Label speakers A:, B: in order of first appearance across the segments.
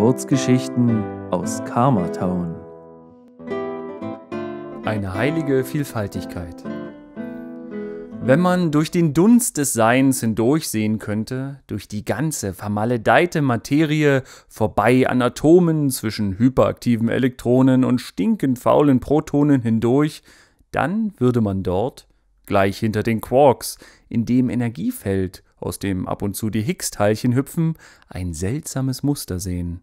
A: Kurzgeschichten aus Karmatown. Eine heilige Vielfaltigkeit. Wenn man durch den Dunst des Seins hindurchsehen könnte, durch die ganze vermaledeite Materie, vorbei an Atomen zwischen hyperaktiven Elektronen und stinkend faulen Protonen hindurch, dann würde man dort, gleich hinter den Quarks, in dem Energiefeld, aus dem ab und zu die Higgs-Teilchen hüpfen, ein seltsames Muster sehen.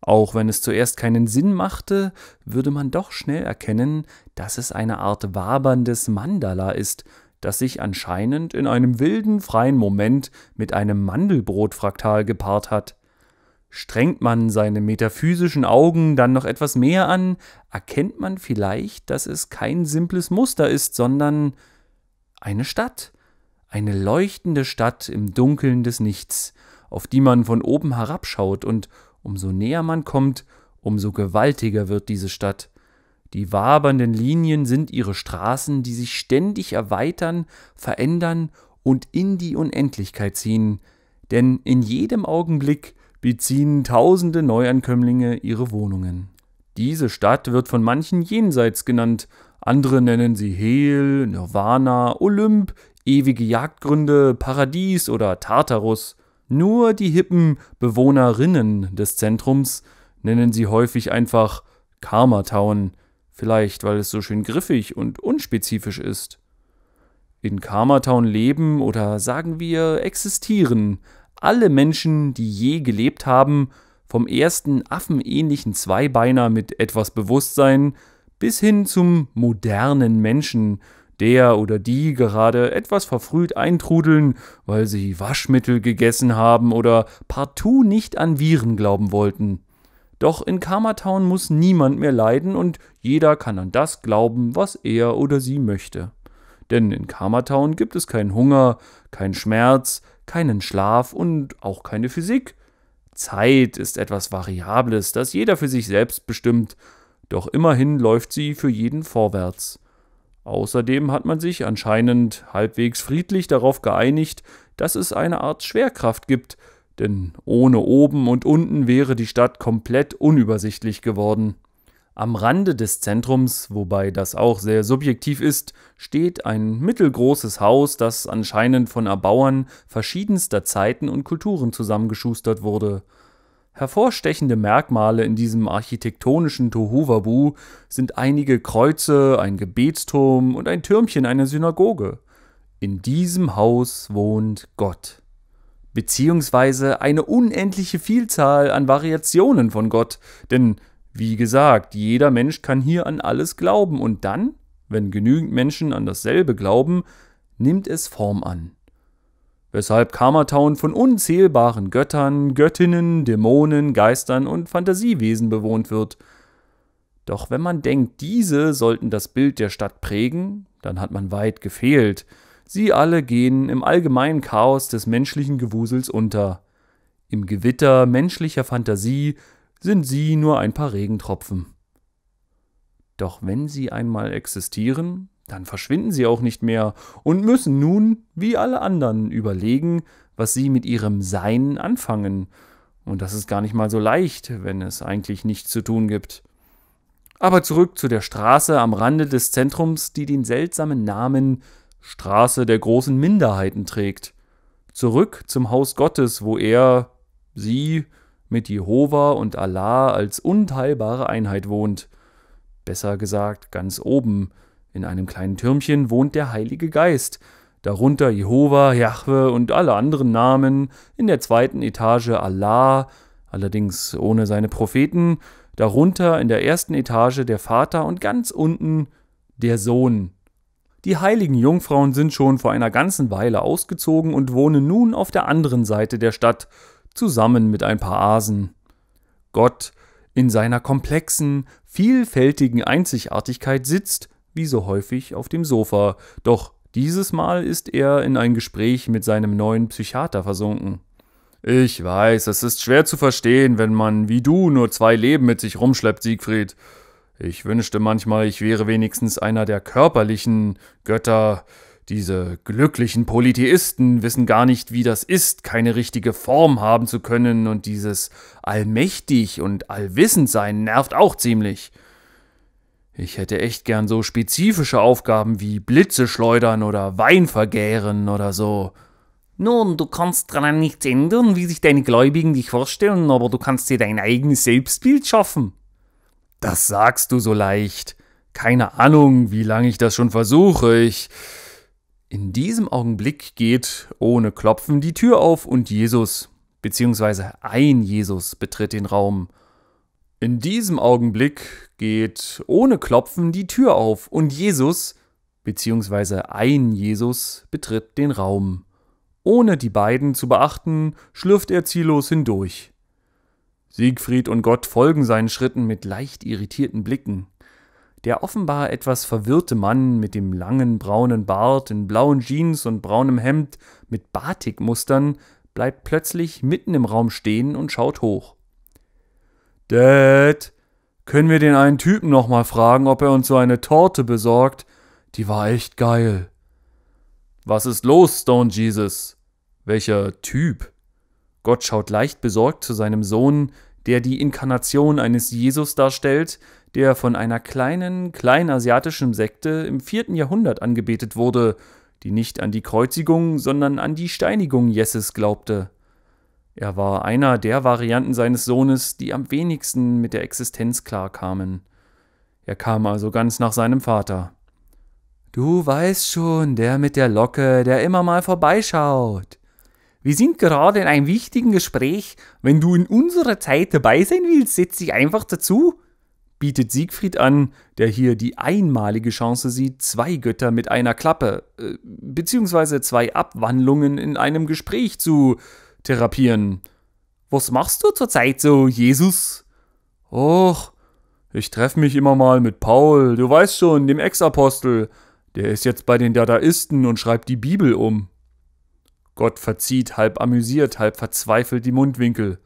A: Auch wenn es zuerst keinen Sinn machte, würde man doch schnell erkennen, dass es eine Art waberndes Mandala ist, das sich anscheinend in einem wilden, freien Moment mit einem Mandelbrotfraktal gepaart hat. Strengt man seine metaphysischen Augen dann noch etwas mehr an, erkennt man vielleicht, dass es kein simples Muster ist, sondern eine Stadt, eine leuchtende Stadt im Dunkeln des Nichts, auf die man von oben herabschaut, und umso näher man kommt, umso gewaltiger wird diese Stadt. Die wabernden Linien sind ihre Straßen, die sich ständig erweitern, verändern und in die Unendlichkeit ziehen, denn in jedem Augenblick beziehen tausende Neuankömmlinge ihre Wohnungen. Diese Stadt wird von manchen jenseits genannt, andere nennen sie Hel, Nirvana, Olymp, ewige Jagdgründe, Paradies oder Tartarus. Nur die hippen Bewohnerinnen des Zentrums nennen sie häufig einfach Karma Town, vielleicht weil es so schön griffig und unspezifisch ist. In Karma Town leben oder sagen wir existieren alle Menschen, die je gelebt haben, vom ersten affenähnlichen Zweibeiner mit etwas Bewusstsein bis hin zum modernen Menschen, der oder die gerade etwas verfrüht eintrudeln, weil sie Waschmittel gegessen haben oder partout nicht an Viren glauben wollten. Doch in Karmatown muss niemand mehr leiden und jeder kann an das glauben, was er oder sie möchte. Denn in Karmatown gibt es keinen Hunger, keinen Schmerz, keinen Schlaf und auch keine Physik. Zeit ist etwas Variables, das jeder für sich selbst bestimmt, doch immerhin läuft sie für jeden vorwärts. Außerdem hat man sich anscheinend halbwegs friedlich darauf geeinigt, dass es eine Art Schwerkraft gibt, denn ohne oben und unten wäre die Stadt komplett unübersichtlich geworden. Am Rande des Zentrums, wobei das auch sehr subjektiv ist, steht ein mittelgroßes Haus, das anscheinend von Erbauern verschiedenster Zeiten und Kulturen zusammengeschustert wurde. Hervorstechende Merkmale in diesem architektonischen Tohuwabu sind einige Kreuze, ein Gebetsturm und ein Türmchen einer Synagoge. In diesem Haus wohnt Gott. Beziehungsweise eine unendliche Vielzahl an Variationen von Gott, denn wie gesagt, jeder Mensch kann hier an alles glauben und dann, wenn genügend Menschen an dasselbe glauben, nimmt es Form an weshalb Karmatown von unzählbaren Göttern, Göttinnen, Dämonen, Geistern und Fantasiewesen bewohnt wird. Doch wenn man denkt, diese sollten das Bild der Stadt prägen, dann hat man weit gefehlt. Sie alle gehen im allgemeinen Chaos des menschlichen Gewusels unter. Im Gewitter menschlicher Fantasie sind sie nur ein paar Regentropfen. Doch wenn sie einmal existieren, dann verschwinden sie auch nicht mehr und müssen nun, wie alle anderen, überlegen, was sie mit ihrem Sein anfangen. Und das ist gar nicht mal so leicht, wenn es eigentlich nichts zu tun gibt. Aber zurück zu der Straße am Rande des Zentrums, die den seltsamen Namen Straße der großen Minderheiten trägt. Zurück zum Haus Gottes, wo er, sie, mit Jehova und Allah als unteilbare Einheit wohnt. Besser gesagt, ganz oben, in einem kleinen Türmchen wohnt der Heilige Geist, darunter Jehova, Jahwe und alle anderen Namen, in der zweiten Etage Allah, allerdings ohne seine Propheten, darunter in der ersten Etage der Vater und ganz unten der Sohn. Die heiligen Jungfrauen sind schon vor einer ganzen Weile ausgezogen und wohnen nun auf der anderen Seite der Stadt, zusammen mit ein paar Asen. Gott in seiner komplexen, vielfältigen Einzigartigkeit sitzt, wie so häufig, auf dem Sofa, doch dieses Mal ist er in ein Gespräch mit seinem neuen Psychiater versunken. Ich weiß, es ist schwer zu verstehen, wenn man wie du nur zwei Leben mit sich rumschleppt, Siegfried. Ich wünschte manchmal, ich wäre wenigstens einer der körperlichen Götter, Diese glücklichen Polytheisten wissen gar nicht, wie das ist, keine richtige Form haben zu können, und dieses allmächtig und allwissend sein nervt auch ziemlich. Ich hätte echt gern so spezifische Aufgaben wie Blitze schleudern oder Wein vergären oder so.
B: Nun, du kannst daran nichts ändern, wie sich deine Gläubigen dich vorstellen, aber du kannst dir dein eigenes Selbstbild schaffen.
A: Das sagst du so leicht. Keine Ahnung, wie lange ich das schon versuche. Ich in diesem Augenblick geht ohne Klopfen die Tür auf und Jesus, beziehungsweise ein Jesus betritt den Raum. In diesem Augenblick geht ohne Klopfen die Tür auf und Jesus, beziehungsweise ein Jesus betritt den Raum. Ohne die beiden zu beachten, schlürft er ziellos hindurch. Siegfried und Gott folgen seinen Schritten mit leicht irritierten Blicken. Der offenbar etwas verwirrte Mann mit dem langen braunen Bart in blauen Jeans und braunem Hemd mit Batikmustern bleibt plötzlich mitten im Raum stehen und schaut hoch. Dad, können wir den einen Typen nochmal fragen, ob er uns so eine Torte besorgt? Die war echt geil. Was ist los, Stone Jesus? Welcher Typ? Gott schaut leicht besorgt zu seinem Sohn, der die Inkarnation eines Jesus darstellt, der von einer kleinen, kleinasiatischen Sekte im vierten Jahrhundert angebetet wurde, die nicht an die Kreuzigung, sondern an die Steinigung Jesses glaubte. Er war einer der Varianten seines Sohnes, die am wenigsten mit der Existenz klarkamen. Er kam also ganz nach seinem Vater. Du weißt schon, der mit der Locke, der immer mal vorbeischaut.
B: Wir sind gerade in einem wichtigen Gespräch. Wenn du in unserer Zeit dabei sein willst, setz dich einfach dazu
A: bietet Siegfried an, der hier die einmalige Chance sieht, zwei Götter mit einer Klappe, äh, beziehungsweise zwei Abwandlungen in einem Gespräch zu therapieren.
B: Was machst du zurzeit so, Jesus?
A: Och, ich treffe mich immer mal mit Paul, du weißt schon, dem Ex-Apostel. Der ist jetzt bei den Dadaisten und schreibt die Bibel um. Gott verzieht halb amüsiert, halb verzweifelt die Mundwinkel.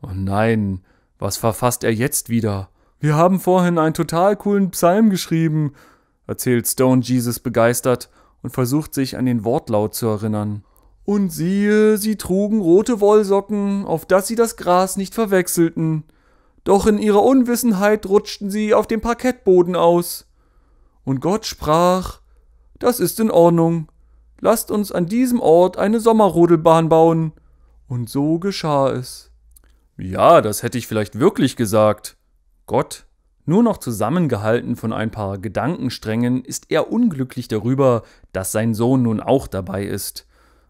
A: Oh nein, was verfasst er jetzt wieder? Wir haben vorhin einen total coolen Psalm geschrieben, erzählt Stone Jesus begeistert und versucht sich an den Wortlaut zu erinnern. Und siehe, sie trugen rote Wollsocken, auf dass sie das Gras nicht verwechselten. Doch in ihrer Unwissenheit rutschten sie auf dem Parkettboden aus. Und Gott sprach, das ist in Ordnung. Lasst uns an diesem Ort eine Sommerrodelbahn bauen. Und so geschah es. Ja, das hätte ich vielleicht wirklich gesagt. Gott, nur noch zusammengehalten von ein paar Gedankensträngen, ist er unglücklich darüber, dass sein Sohn nun auch dabei ist.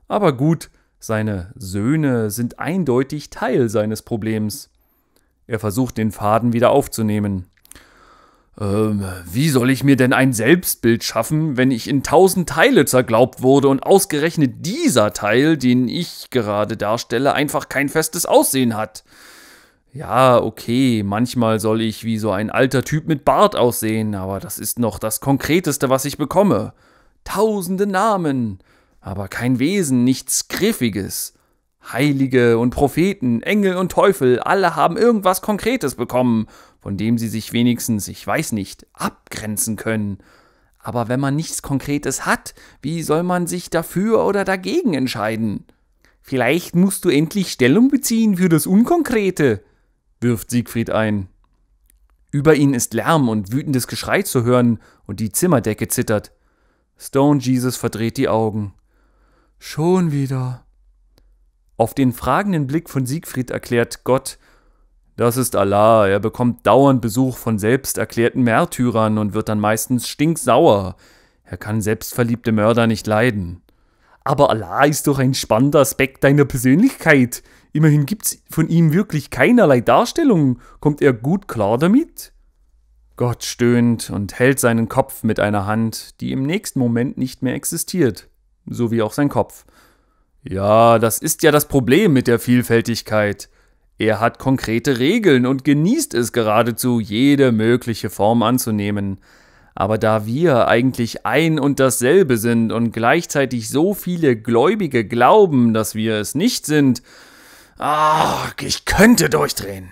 A: Aber gut, seine Söhne sind eindeutig Teil seines Problems. Er versucht den Faden wieder aufzunehmen. Ähm, wie soll ich mir denn ein Selbstbild schaffen, wenn ich in tausend Teile zerglaubt wurde und ausgerechnet dieser Teil, den ich gerade darstelle, einfach kein festes Aussehen hat? Ja, okay, manchmal soll ich wie so ein alter Typ mit Bart aussehen, aber das ist noch das Konkreteste, was ich bekomme. Tausende Namen, aber kein Wesen, nichts Griffiges. Heilige und Propheten, Engel und Teufel, alle haben irgendwas Konkretes bekommen, von dem sie sich wenigstens, ich weiß nicht, abgrenzen können. Aber wenn man nichts Konkretes hat, wie soll man sich dafür oder dagegen entscheiden?
B: Vielleicht musst du endlich Stellung beziehen für das Unkonkrete,
A: wirft Siegfried ein. Über ihn ist Lärm und wütendes Geschrei zu hören und die Zimmerdecke zittert. Stone Jesus verdreht die Augen. Schon wieder. Auf den fragenden Blick von Siegfried erklärt Gott, das ist Allah, er bekommt dauernd Besuch von selbst erklärten Märtyrern und wird dann meistens stinksauer. Er kann selbstverliebte Mörder nicht leiden.
B: Aber Allah ist doch ein spannender Aspekt deiner Persönlichkeit. Immerhin gibt's von ihm wirklich keinerlei Darstellung. Kommt er gut klar damit?
A: Gott stöhnt und hält seinen Kopf mit einer Hand, die im nächsten Moment nicht mehr existiert, so wie auch sein Kopf. Ja, das ist ja das Problem mit der Vielfältigkeit. Er hat konkrete Regeln und genießt es geradezu, jede mögliche Form anzunehmen. Aber da wir eigentlich ein und dasselbe sind und gleichzeitig so viele Gläubige glauben, dass wir es nicht sind, Ah, ich könnte durchdrehen.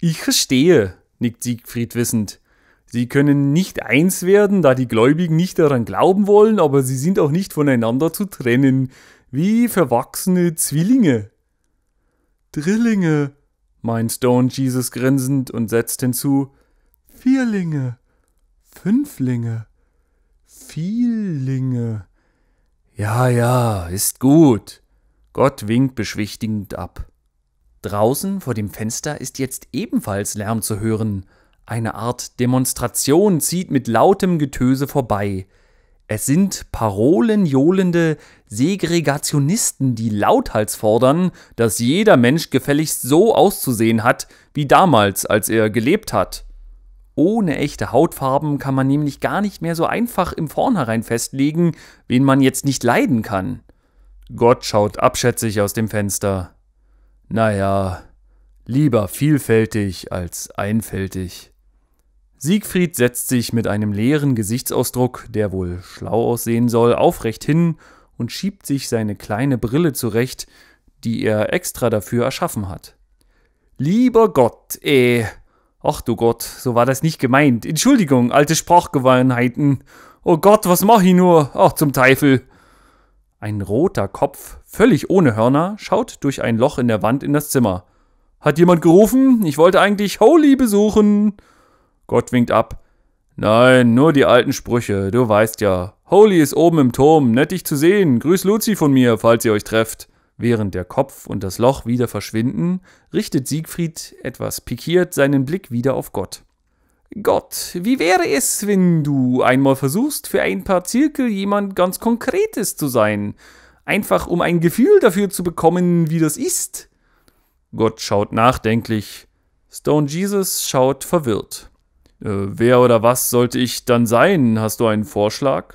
B: Ich verstehe, nickt Siegfried wissend. Sie können nicht eins werden, da die Gläubigen nicht daran glauben wollen, aber sie sind auch nicht voneinander zu trennen, wie verwachsene Zwillinge. Drillinge, meint Stone Jesus grinsend und setzt hinzu, Vierlinge, Fünflinge, Viellinge.
A: Ja, ja, ist gut. Gott winkt beschwichtigend ab. Draußen vor dem Fenster ist jetzt ebenfalls Lärm zu hören. Eine Art Demonstration zieht mit lautem Getöse vorbei. Es sind parolenjohlende Segregationisten, die lauthals fordern, dass jeder Mensch gefälligst so auszusehen hat, wie damals, als er gelebt hat. Ohne echte Hautfarben kann man nämlich gar nicht mehr so einfach im Vornherein festlegen, wen man jetzt nicht leiden kann. Gott schaut abschätzig aus dem Fenster. Naja, lieber vielfältig als einfältig. Siegfried setzt sich mit einem leeren Gesichtsausdruck, der wohl schlau aussehen soll, aufrecht hin und schiebt sich seine kleine Brille zurecht, die er extra dafür erschaffen hat. Lieber Gott, eh. Ach du Gott, so war das nicht gemeint. Entschuldigung, alte Sprachgewohnheiten. Oh Gott, was mach ich nur? Ach, zum Teufel. Ein roter Kopf, völlig ohne Hörner, schaut durch ein Loch in der Wand in das Zimmer. Hat jemand gerufen? Ich wollte eigentlich Holy besuchen. Gott winkt ab. Nein, nur die alten Sprüche, du weißt ja. Holy ist oben im Turm, nett dich zu sehen. Grüß Luzi von mir, falls ihr euch trefft. Während der Kopf und das Loch wieder verschwinden, richtet Siegfried etwas pikiert seinen Blick wieder auf Gott. Gott, wie wäre es, wenn du einmal versuchst, für ein paar Zirkel jemand ganz Konkretes zu sein? Einfach um ein Gefühl dafür zu bekommen, wie das ist. Gott schaut nachdenklich. Stone Jesus schaut verwirrt. Äh, wer oder was sollte ich dann sein? Hast du einen Vorschlag?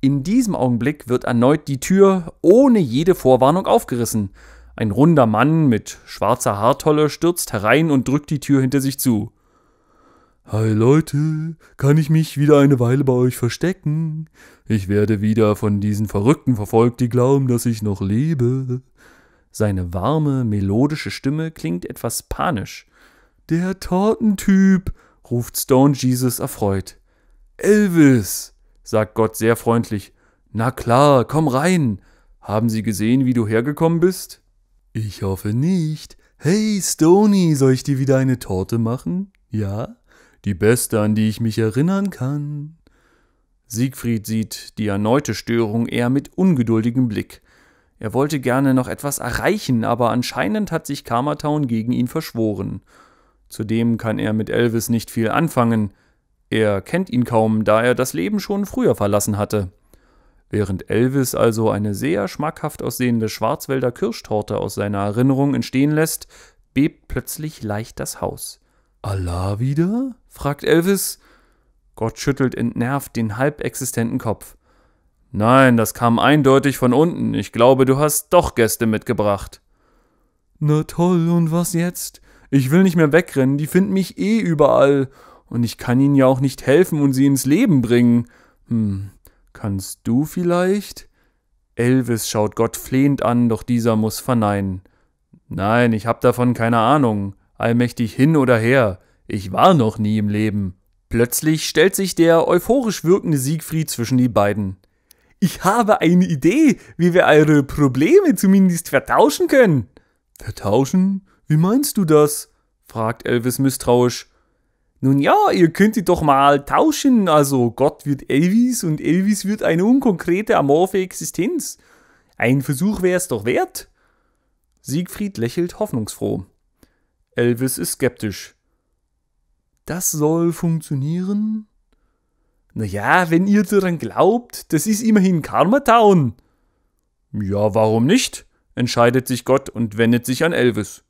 A: In diesem Augenblick wird erneut die Tür ohne jede Vorwarnung aufgerissen. Ein runder Mann mit schwarzer Haartolle stürzt herein und drückt die Tür hinter sich zu. Hi Leute, kann ich mich wieder eine Weile bei euch verstecken? Ich werde wieder von diesen Verrückten verfolgt, die glauben, dass ich noch lebe. Seine warme, melodische Stimme klingt etwas panisch. Der Tortentyp, ruft Stone Jesus erfreut. Elvis, sagt Gott sehr freundlich. Na klar, komm rein. Haben Sie gesehen, wie du hergekommen bist? Ich hoffe nicht. Hey, Stony, soll ich dir wieder eine Torte machen? Ja? Die beste, an die ich mich erinnern kann. Siegfried sieht die erneute Störung eher mit ungeduldigem Blick. Er wollte gerne noch etwas erreichen, aber anscheinend hat sich Karmatown gegen ihn verschworen. Zudem kann er mit Elvis nicht viel anfangen. Er kennt ihn kaum, da er das Leben schon früher verlassen hatte. Während Elvis also eine sehr schmackhaft aussehende Schwarzwälder Kirschtorte aus seiner Erinnerung entstehen lässt, bebt plötzlich leicht das Haus. Allah wieder? fragt Elvis. Gott schüttelt entnervt den halbexistenten Kopf. Nein, das kam eindeutig von unten. Ich glaube, du hast doch Gäste mitgebracht. Na toll, und was jetzt? Ich will nicht mehr wegrennen, die finden mich eh überall. Und ich kann ihnen ja auch nicht helfen und sie ins Leben bringen. Hm, kannst du vielleicht? Elvis schaut Gott flehend an, doch dieser muss verneinen. Nein, ich hab davon keine Ahnung allmächtig hin oder her, ich war noch nie im Leben. Plötzlich stellt sich der euphorisch wirkende Siegfried zwischen die beiden. Ich habe eine Idee, wie wir eure Probleme zumindest vertauschen können. Vertauschen? Wie meinst du das? fragt Elvis misstrauisch. Nun ja, ihr könntet doch mal tauschen, also Gott wird Elvis und Elvis wird eine unkonkrete amorphe Existenz. Ein Versuch wär's doch wert. Siegfried lächelt hoffnungsfroh. Elvis ist skeptisch. Das soll funktionieren? Naja, wenn ihr daran glaubt, das ist immerhin Karma Town. Ja, warum nicht? entscheidet sich Gott und wendet sich an Elvis.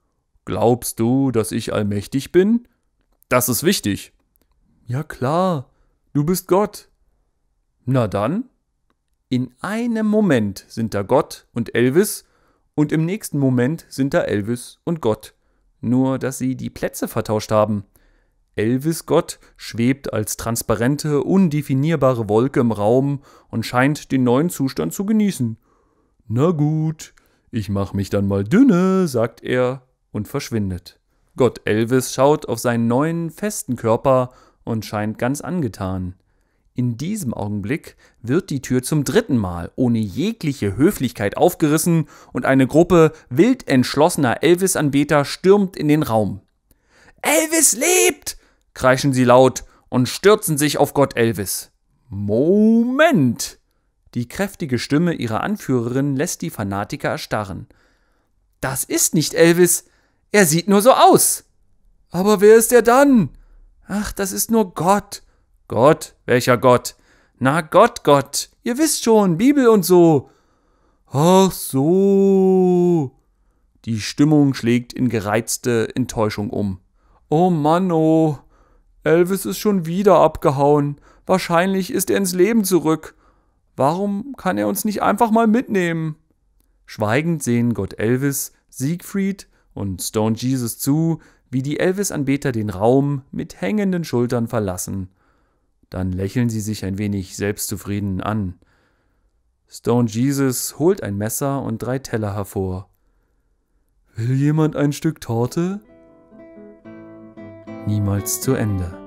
A: Glaubst du, dass ich allmächtig bin? Das ist wichtig. Ja klar, du bist Gott. Na dann? In einem Moment sind da Gott und Elvis und im nächsten Moment sind da Elvis und Gott nur dass sie die Plätze vertauscht haben. Elvis Gott schwebt als transparente, undefinierbare Wolke im Raum und scheint den neuen Zustand zu genießen. Na gut, ich mach mich dann mal dünne, sagt er und verschwindet. Gott Elvis schaut auf seinen neuen, festen Körper und scheint ganz angetan. In diesem Augenblick wird die Tür zum dritten Mal ohne jegliche Höflichkeit aufgerissen und eine Gruppe wild entschlossener Elvis-Anbeter stürmt in den Raum. Elvis lebt! kreischen sie laut und stürzen sich auf Gott Elvis. Moment! Die kräftige Stimme ihrer Anführerin lässt die Fanatiker erstarren. Das ist nicht Elvis, er sieht nur so aus. Aber wer ist er dann? Ach, das ist nur Gott. Gott? Welcher Gott? Na Gott, Gott. Ihr wisst schon, Bibel und so. Ach so. Die Stimmung schlägt in gereizte Enttäuschung um. Oh Mann, oh. Elvis ist schon wieder abgehauen. Wahrscheinlich ist er ins Leben zurück. Warum kann er uns nicht einfach mal mitnehmen? Schweigend sehen Gott Elvis, Siegfried und Stone Jesus zu, wie die Elvis-Anbeter den Raum mit hängenden Schultern verlassen. Dann lächeln sie sich ein wenig selbstzufrieden an. Stone Jesus holt ein Messer und drei Teller hervor. Will jemand ein Stück Torte? Niemals zu Ende.